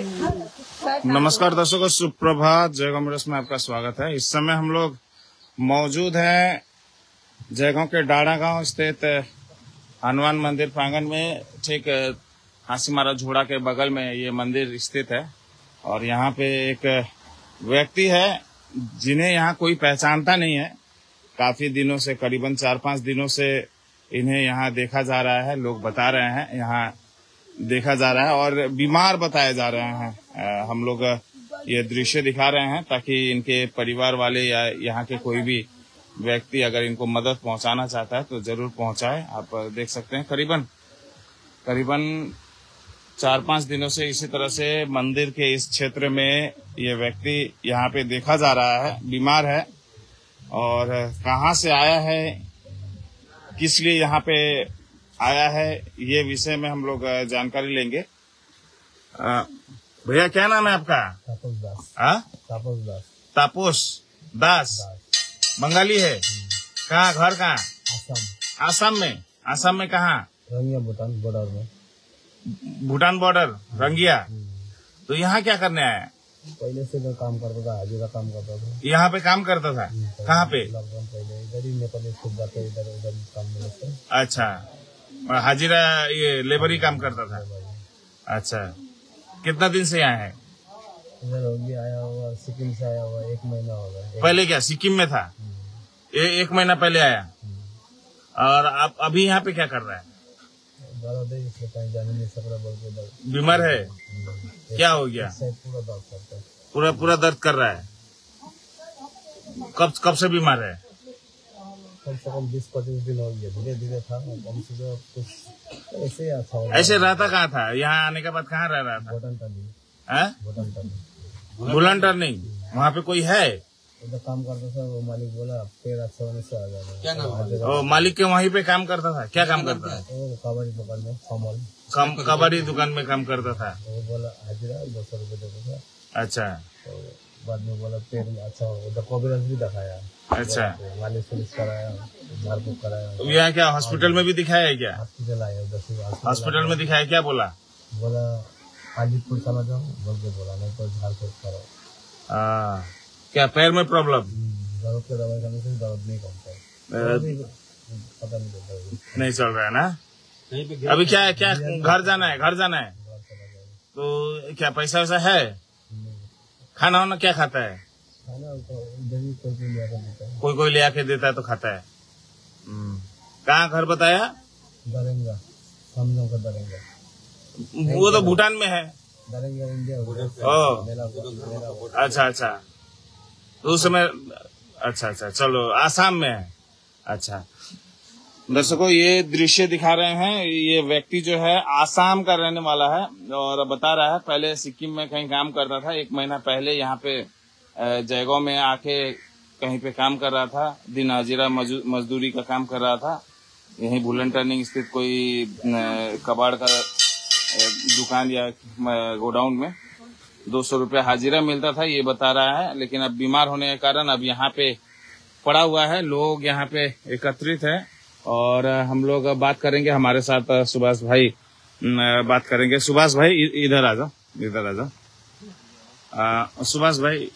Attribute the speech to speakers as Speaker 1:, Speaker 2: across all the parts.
Speaker 1: नमस्कार दर्शकों, सुप्रभात। जयगांव मिरस में आपका स्वागत है। इस समय हम लोग मौजूद हैं जयगांव के डाड़ा गाँव स्थित हनुमान मंदिर प्रांगण में। ठीक, हाँसी मारा झोड़ा के बगल में ये मंदिर स्थित है और यहाँ पे एक व्यक्ति है जिन्हें यहाँ कोई पहचानता नहीं है। काफ़ी दिनों से, करीबन चार पाँच दिनों से इन्हें यहाँ देखा जा रहा है, लोग बता रहे हैं। यहाँ देखा जा रहा है और बीमार बताए जा रहे हैं। हम लोग ये दृश्य दिखा रहे हैं ताकि इनके परिवार वाले या यहाँ के कोई भी व्यक्ति अगर इनको मदद पहुंचाना चाहता है तो ज़रूर पहुँचाए। आप देख सकते हैं, करीबन करीबन चार पाँच दिनों से इसी तरह से मंदिर के इस क्षेत्र में ये व्यक्ति यहाँ पे देखा जा रहा है, बीमार है। और कहाँ से आया है, किस लिए यहाँ पे आया है ये विषय में हम लोग जानकारी लेंगे। भैया क्या नाम है आपका?
Speaker 2: तापस दास।
Speaker 1: आ?
Speaker 2: तापस दास।
Speaker 1: तापोस दास। बंगाली है? कहाँ घर कहाँ?
Speaker 2: आसाम।
Speaker 1: आसाम में। आसाम में कहा?
Speaker 2: रंगिया भूटान बॉर्डर में।
Speaker 1: भूटान बॉर्डर रंगिया। तो यहाँ क्या करने आया?
Speaker 2: पहले से मैं काम करता था हाजिरा काम करता था।
Speaker 1: यहाँ पे काम करता था? कहाँ पे?
Speaker 2: लॉकडाउन पहले इधर ही नेपाली इधर उधर काम मिला
Speaker 1: अच्छा। हाजिरा ये लेबर ही काम करता था। अच्छा। कितना दिन से यहाँ है?
Speaker 2: इधर होगी आया हुआ सिक्किम से आया हुआ एक महीना हो गया।
Speaker 1: पहले क्या सिक्किम में था? ए, एक महीना पहले आया? और आप अभी यहाँ पे क्या कर रहा है? बीमार है? क्या हो गया?
Speaker 2: पूरा दर्द करता
Speaker 1: पूरा पूरा दर्द कर रहा है? कब कब से बीमार है?
Speaker 2: कम से कम बीस पच्चीस दिन हो गया धीरे धीरे था कम से कम कुछ ऐसे ही अच्छा
Speaker 1: ऐसे रहता कहाँ था? यहाँ आने के बाद कहाँ रह रहा था?
Speaker 2: बटन टली
Speaker 1: हैं?
Speaker 2: बटन टली
Speaker 1: बुलंद टर्निंग? वहाँ पे कोई है?
Speaker 2: उधर काम करता था वो मालिक बोला पैर अच्छा होने से आ जाना क्या नाम
Speaker 1: ओ, मालिक के वहीं पे काम करता था? क्या काम करता था?
Speaker 2: वो कबाड़ी दुकान में कमल।
Speaker 1: कम कबाड़ी दुकान में काम करता था।
Speaker 2: वो बोला हाजिरा दो सौ रुपये देता था।
Speaker 1: अच्छा।
Speaker 2: तो बाद में बोला में अच्छा हो कॉपीराइट भी दिखाया।
Speaker 1: अच्छा।
Speaker 2: मालिश वालिश कराया झाड़ फूक कराया।
Speaker 1: तो यहाँ क्या हॉस्पिटल में भी दिखाया है क्या?
Speaker 2: हॉस्पिटल आया उधर से हॉस्पिटल
Speaker 1: में दिखाया क्या बोला?
Speaker 2: बोला हाजीपुर चला जाओ बोल के बोला नहीं तो झाड़ फूक करो
Speaker 1: आ, क्या पैर में प्रॉब्लम
Speaker 2: दर्द के दवाई खाने से दर्द नहीं कमता है पता नहीं चलता
Speaker 1: नहीं चल रहा है ना? अभी क्या है। क्या घर जाना है। घर जाना है। तो क्या पैसा वैसा है? खाना वाना क्या खाता है?
Speaker 2: खाना तो ही कोई कोई है।
Speaker 1: ले आके देता है तो खाता है। हम्म। कहाँ घर बताया?
Speaker 2: दरेंगा। समझो का दरेंगा।
Speaker 1: वो तो भूटान में है।
Speaker 2: दरेंगा इंडिया
Speaker 1: अच्छा अच्छा। तो उस समय अच्छा अच्छा। चलो आसाम में है। अच्छा। दर्शकों, ये दृश्य दिखा रहे हैं, ये व्यक्ति जो है आसाम का रहने वाला है और बता रहा है, पहले सिक्किम में कहीं काम करता था, एक महीना पहले यहाँ पे जयगांव में आके कहीं पे काम कर रहा था, दिन हाजिरा मजदूरी का काम कर रहा था, यहीं बुलंद टर्निंग स्थित कोई कबाड़ का दुकान या गोडाउन में, दो सौ रूपया हाजिरा मिलता था, ये बता रहा है, लेकिन अब बीमार होने के कारण अब यहाँ पे पड़ा हुआ है, लोग यहाँ पे एकत्रित है। और हम लोग बात करेंगे हमारे साथ सुभाष भाई। बात करेंगे। सुभाष भाई इधर आ जाओ इधर आ जाओ। सुभाष भाई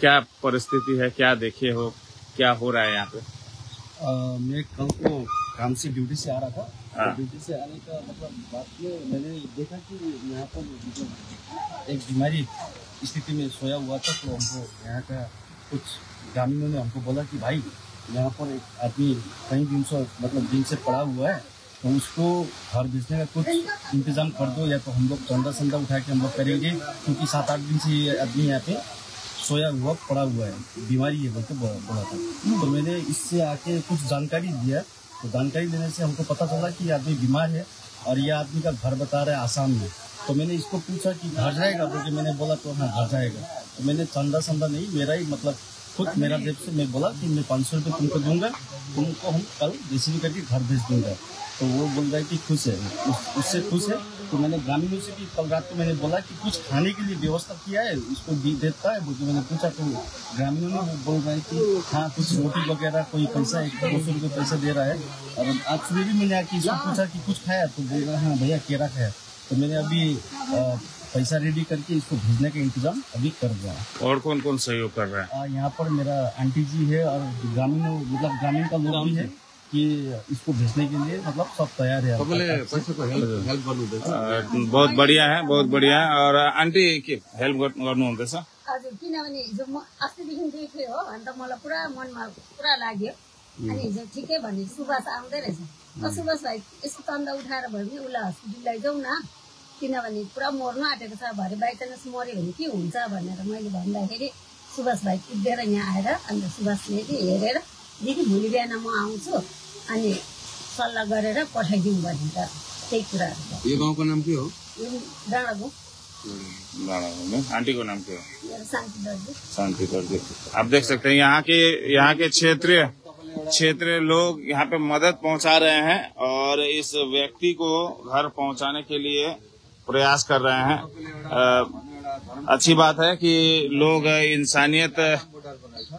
Speaker 1: क्या परिस्थिति है? क्या देखे हो? क्या हो रहा है यहाँ पे?
Speaker 3: अ, मैं कल को काम से ड्यूटी से आ रहा था।
Speaker 1: हाँ।
Speaker 3: ड्यूटी से आने का मतलब बात ये मैंने देखा कि यहाँ पर मतलब एक बीमारी स्थिति में सोया हुआ था तो हमको यहाँ का कुछ ग्रामीणों ने हमको बोला कि भाई यहाँ पर एक आदमी कई दिन से मतलब दिन से पड़ा हुआ है तो उसको घर भेजने का कुछ इंतज़ाम कर दो, या तो हम लोग चंदा संदा उठा के हम लोग करेंगे, क्योंकि सात आठ दिन से ये आदमी यहाँ पे सोया हुआ, पड़ा हुआ है, बीमारी है बोलते बोला बोला था। तो मैंने इससे आके कुछ जानकारी दिया तो जानकारी देने से हमको पता चला कि आदमी बीमार है, और ये आदमी का घर बता रहा है आसाम में। तो मैंने इसको पूछा कि घर जाएगा तो मैंने बोला तो हाँ घर जाएगा। तो मैंने चंदा संदा नहीं, मेरा ही मतलब खुद मेरा जेब से मैं बोला कि मैं पाँच सौ रुपये तुमको दूँगा तुमको हम कल रिसीव करके घर भेज दूँगा। तो वो बोल रहा है कि खुश है उस, उससे खुश है। तो मैंने ग्रामीणों से भी कल रात को मैंने बोला कि कुछ खाने के लिए व्यवस्था किया है उसको भी देता है बोल के मैंने पूछा तो ग्रामीणों ने वो बोल रहे कि हाँ कुछ रोटी वगैरह कोई पैसा एक दो सौ रुपये पैसा दे रहा है। और आज सुबह भी मैंने आके इसको पूछा कि कुछ खाया? तो बोल रहा है हाँ भैया केरा खाया। तो मैंने अभी अ, पैसा रेडी करके इसको भेजने का इंतजाम अभी कर रहा है।
Speaker 1: और कौन कौन सहयोग कर रहा है?
Speaker 3: यहाँ पर मेरा आंटी जी है और ग्रामीण मतलब ग्रामीण का लोग है कि इसको भेजने के लिए मतलब सब तैयार है
Speaker 1: बहुत बढ़िया है बहुत बढ़िया है। और आन्टी के हेल्प गर्नुहुँदैछ
Speaker 4: हजुर किनभने हिजो म अस्तिदेखि देखेँ हो अन्त मलाई पुरा मनमा पुरा लाग्यो अनि हिजो ठिकै भने सुभाष आउँदै रहेछ त सुभाष भाइ यसो चन्दा उठाएर भयो भने उसलाई हस्पिटल लैजाउँ न किनभने पुरा मर्नु आँटेको छ भरे बाइचान्स मऱ्यो भने के हुन्छ भनेर मैले भन्दाखेरि सुभाष भाइ कुदेर यहाँ आएर अन्त सुभाषले हेरेर दिदी भोलि बिहान म आउँछु अनि सल्लाह गरेर पठाइदिउँ भनेर त्यही कुराहरू
Speaker 5: यो गाउँको नाम के हो?
Speaker 4: डाँडाको।
Speaker 1: आंटी को नाम क्या है? शांति दर्जी आप देख सकते हैं यहाँ के यहाँ के क्षेत्रीय क्षेत्रीय लोग यहाँ पे मदद पहुंचा रहे हैं और इस व्यक्ति को घर पहुंचाने के लिए प्रयास कर रहे हैं। अच्छी बात है कि लोग इंसानियत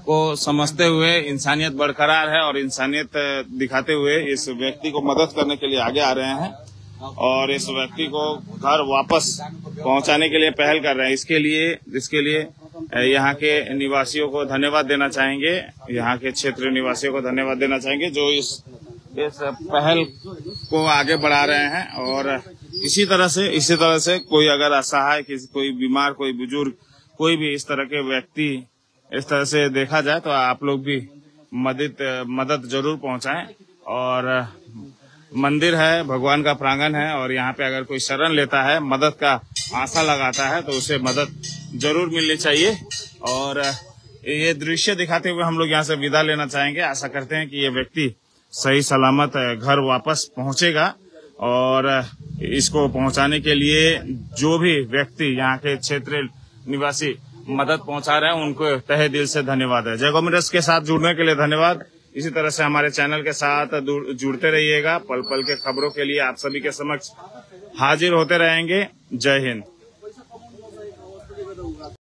Speaker 1: को समझते हुए, इंसानियत बरकरार है और इंसानियत दिखाते हुए इस व्यक्ति को मदद करने के लिए आगे आ रहे हैं और इस व्यक्ति को घर वापस पहुँचाने के लिए पहल कर रहे हैं। इसके लिए इसके लिए यहाँ के निवासियों को धन्यवाद देना चाहेंगे। यहाँ के क्षेत्र निवासियों को धन्यवाद देना चाहेंगे जो इस इस पहल को आगे बढ़ा रहे हैं और इसी तरह से, इसी तरह से कोई अगर असहाय, किसी, कोई बीमार, कोई बुज़ुर्ग, कोई भी इस तरह के व्यक्ति इस तरह से देखा जाए तो आप लोग भी मदद मदद ज़रूर पहुंचाएँ। और मंदिर है, भगवान का प्रांगण है और यहाँ पे अगर कोई शरण लेता है, मदद का आशा लगाता है तो उसे मदद ज़रूर मिलनी चाहिए। और ये दृश्य दिखाते हुए हम लोग यहाँ से विदा लेना चाहेंगे। आशा करते हैं कि ये व्यक्ति सही सलामत घर वापस पहुंचेगा। और इसको पहुँचाने के लिए जो भी व्यक्ति यहाँ के क्षेत्र निवासी मदद पहुँचा रहे हैं, उनको तहे दिल से धन्यवाद है। जय गोमिरस के साथ जुड़ने के लिए धन्यवाद। इसी तरह से हमारे चैनल के साथ जुड़ते रहिएगा। पल पल के खबरों के लिए आप सभी के समक्ष हाजिर होते रहेंगे। जय हिंद।